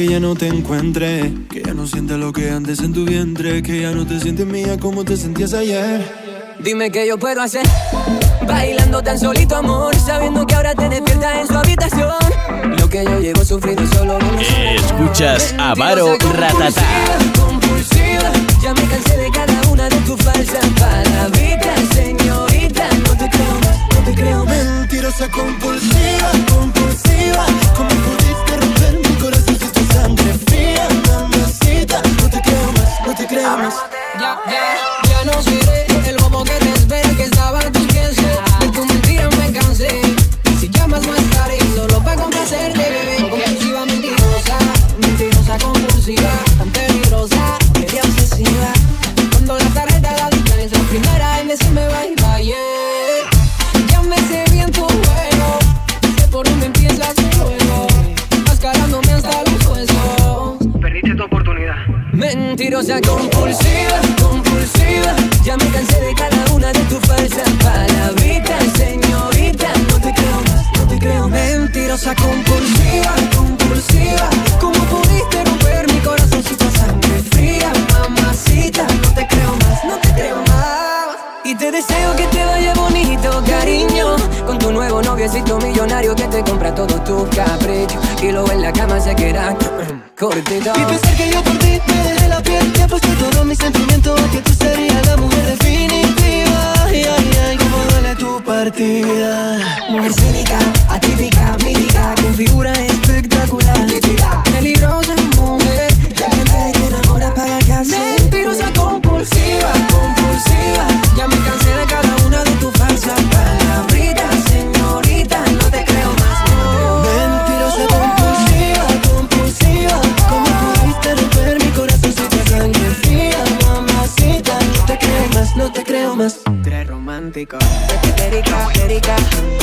que ya no te encuentre, que ya no sientes lo que antes en tu vientre, que ya no te sientes mía como te sentías ayer. Dime qué yo puedo hacer, bailando tan solito amor, sabiendo que ahora te despiertas en su habitación. Lo que yo llevo sufrido solo Escuchas a Varo Ratata. Compulsiva, ya me cansé de cada una de tus falsas palabritas, señorita. No te creo más, no te creo más. Mentirosa compulsiva, Ya, ya, ya no seré Mentirosa compulsiva, compulsiva. Ya me cansé de cada una de tus falsas palabritas Señorita, no te creo más, no te creo Mentirosa compulsiva, compulsiva. ¿Cómo pudiste romper mi corazón si tu sangre fría? Mamacita, no te creo más, no te creo más. Y te deseo que te vaya bonito, cariño. Con tu nuevo noviecito millonario que te compra todos tus caprichos Y luego en la cama se queda cortito. Y que partida Mujer cínica, atípica, mítica, con figura espectacular. Peligrosa mujer, gente que enamora para casar. Mentirosa compulsiva, compulsiva. Ya me cansé de cada una de tus falsas palabritas, señorita, no te creo más. no. Mentirosa compulsiva, compulsiva ¿Cómo pudiste romper mi corazón si tu sangre fría, mamacita? No te creo más, no te creo más and Erika, Erika. Erica.